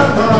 love.